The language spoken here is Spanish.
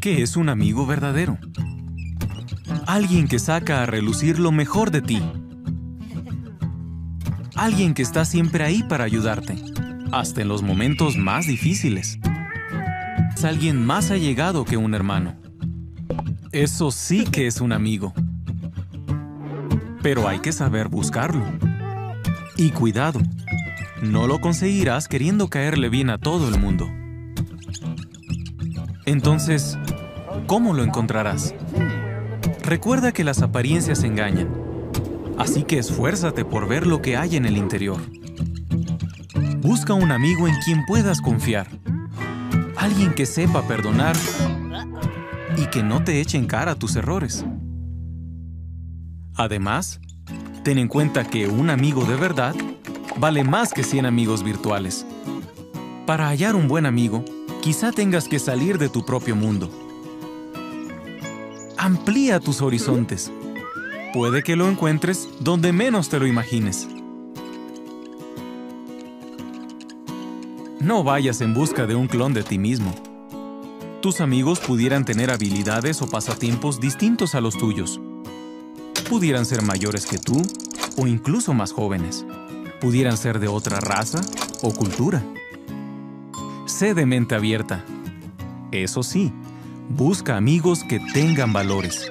¿Qué es un amigo verdadero? Alguien que saca a relucir lo mejor de ti. Alguien que está siempre ahí para ayudarte, hasta en los momentos más difíciles. Es alguien más allegado que un hermano. Eso sí que es un amigo. Pero hay que saber buscarlo. Y cuidado, no lo conseguirás queriendo caerle bien a todo el mundo. Entonces, ¿cómo lo encontrarás? Recuerda que las apariencias engañan, así que esfuérzate por ver lo que hay en el interior. Busca un amigo en quien puedas confiar, alguien que sepa perdonar y que no te eche en cara tus errores. Además, ten en cuenta que un amigo de verdad vale más que 100 amigos virtuales. Para hallar un buen amigo, quizá tengas que salir de tu propio mundo. Amplía tus horizontes. Puede que lo encuentres donde menos te lo imagines. No vayas en busca de un clon de ti mismo. Tus amigos pudieran tener habilidades o pasatiempos distintos a los tuyos. Pudieran ser mayores que tú o incluso más jóvenes. Pudieran ser de otra raza o cultura. Sé de mente abierta. Eso sí, busca amigos que tengan valores.